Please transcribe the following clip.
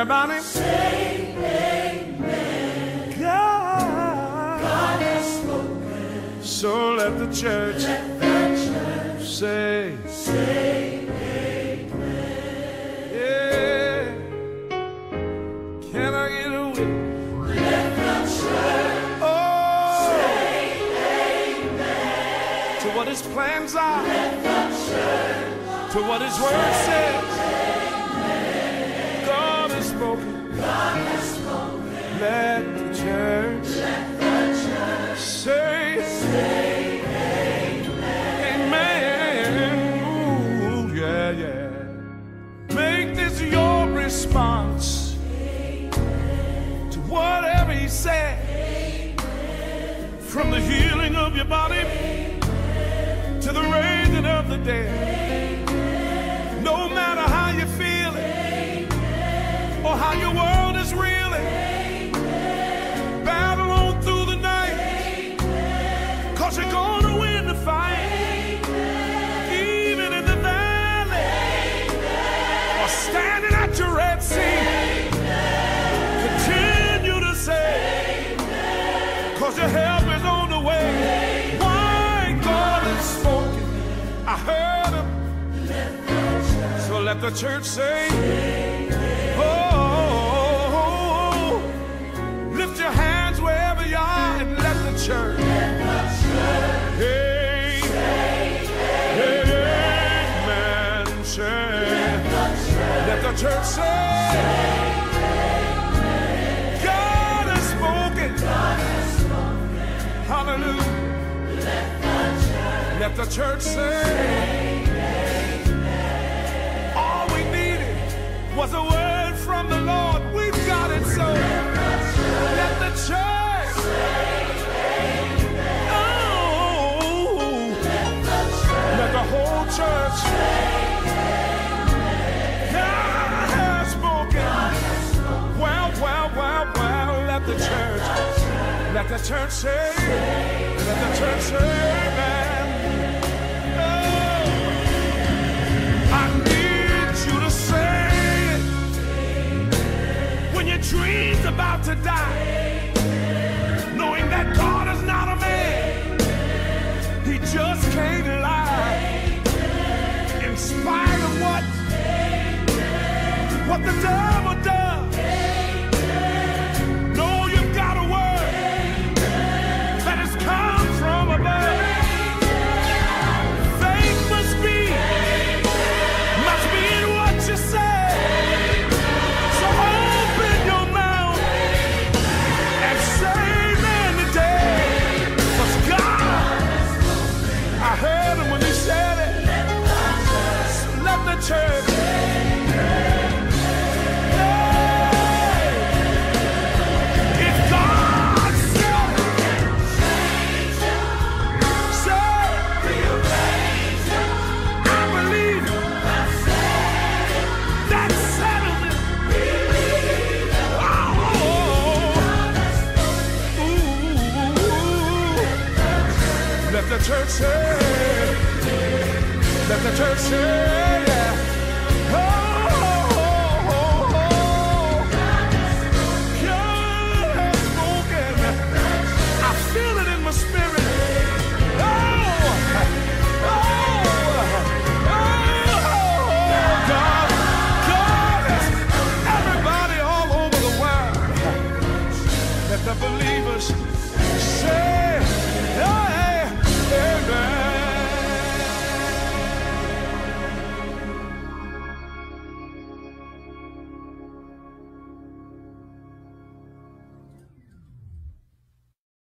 Everybody say amen. God, God has spoken. So let the church, let the church say, say amen. Yeah. Can I get a witness? Let the church oh, say amen. To what his plans are. Let the to what his word says. From the healing of your body to the raising of the dead. No matter how you feel it or how your world is reeling. Battle on through the night. Cause you're gonna win the fight. Even in the valley. Or standing at your Red Sea. Continue to say. Cause your help heard him. So let the church say. Sing. Oh, oh, oh, lift your hands wherever you are and let the church. Let the church hey, amen. Let the church say. God has spoken. Hallelujah. Let the church say. All we needed was a word from the Lord. We've got it so. Let the church. let the church. God has spoken. Well, well, well, well, let the church, let the church say, let the church say, amen. To die, knowing that God is not a man, He just can't lie In spite of what, what the devil does. Texas.